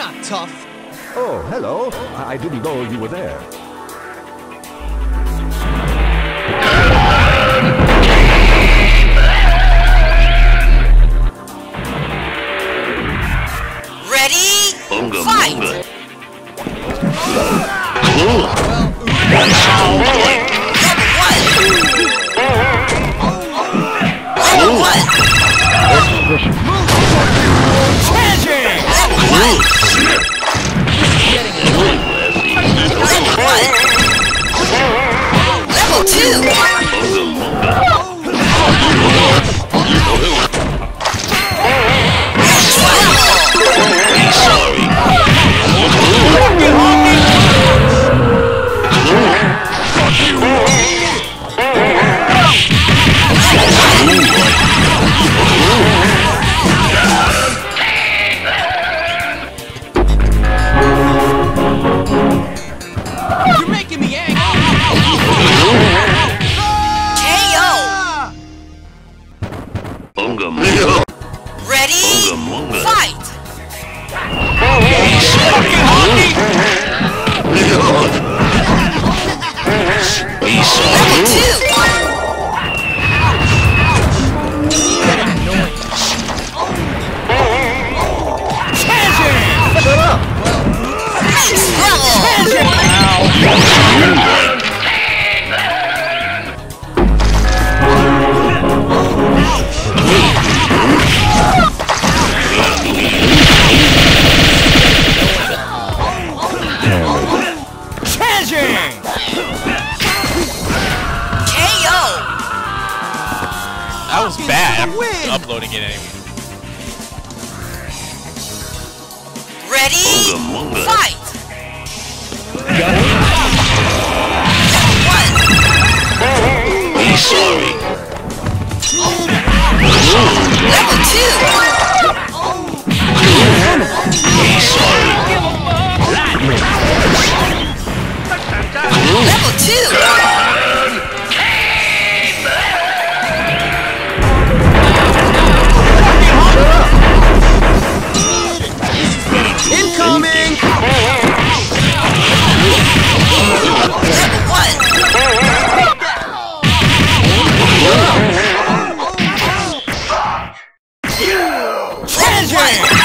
not tough. Oh, hello. I I didn't know you were there. Ready? Bunga Fight! bunga. Cool. Level Ready? Fight! KO! That was bad. I'm win. uploading it anyway. Ready? Bunga bunga. Fight! Level one! Be sorry. Level two! Jam.